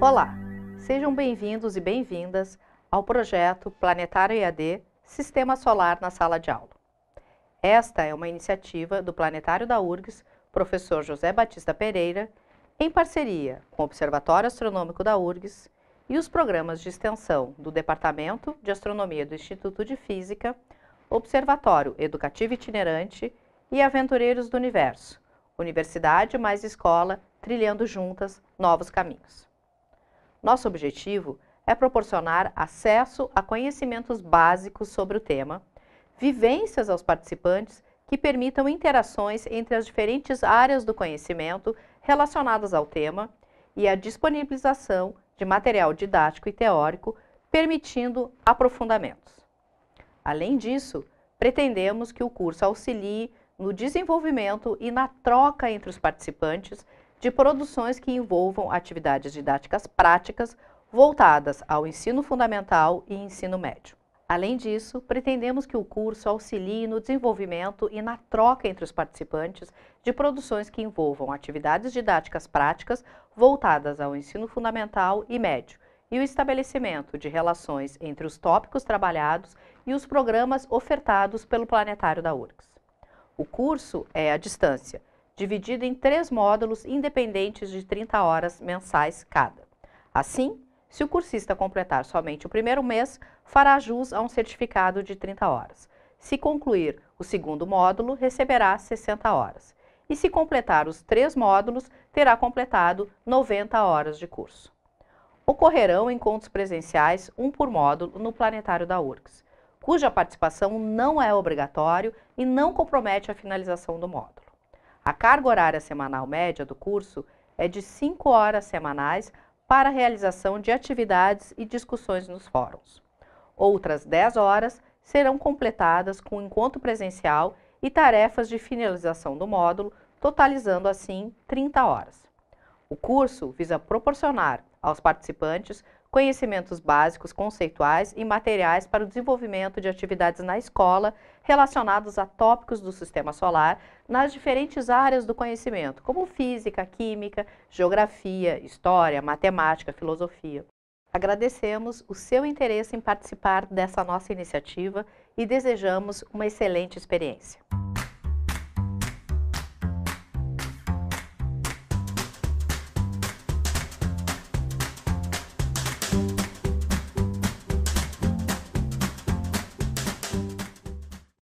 Olá, sejam bem-vindos e bem-vindas ao projeto Planetário EAD Sistema Solar na Sala de Aula. Esta é uma iniciativa do Planetário da URGS, professor José Batista Pereira, em parceria com o Observatório Astronômico da URGS e os programas de extensão do Departamento de Astronomia do Instituto de Física, Observatório Educativo Itinerante e Aventureiros do Universo, Universidade mais Escola, trilhando juntas novos caminhos. Nosso objetivo é proporcionar acesso a conhecimentos básicos sobre o tema, vivências aos participantes que permitam interações entre as diferentes áreas do conhecimento relacionadas ao tema e a disponibilização de material didático e teórico, permitindo aprofundamentos. Além disso, pretendemos que o curso auxilie no desenvolvimento e na troca entre os participantes de produções que envolvam atividades didáticas práticas voltadas ao ensino fundamental e ensino médio. Além disso, pretendemos que o curso auxilie no desenvolvimento e na troca entre os participantes de produções que envolvam atividades didáticas práticas voltadas ao ensino fundamental e médio e o estabelecimento de relações entre os tópicos trabalhados e os programas ofertados pelo planetário da URGS. O curso é à distância dividido em três módulos independentes de 30 horas mensais cada. Assim, se o cursista completar somente o primeiro mês, fará jus a um certificado de 30 horas. Se concluir o segundo módulo, receberá 60 horas. E se completar os três módulos, terá completado 90 horas de curso. Ocorrerão encontros presenciais, um por módulo, no planetário da URGS, cuja participação não é obrigatório e não compromete a finalização do módulo. A carga horária semanal média do curso é de 5 horas semanais para a realização de atividades e discussões nos fóruns. Outras 10 horas serão completadas com encontro presencial e tarefas de finalização do módulo, totalizando assim 30 horas. O curso visa proporcionar aos participantes conhecimentos básicos conceituais e materiais para o desenvolvimento de atividades na escola relacionados a tópicos do sistema solar nas diferentes áreas do conhecimento, como física, química, geografia, história, matemática, filosofia. Agradecemos o seu interesse em participar dessa nossa iniciativa e desejamos uma excelente experiência.